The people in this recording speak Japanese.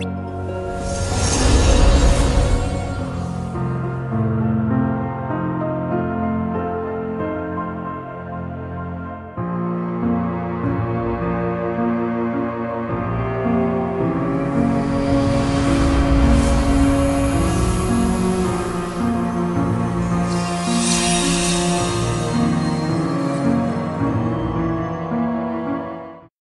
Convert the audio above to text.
うん。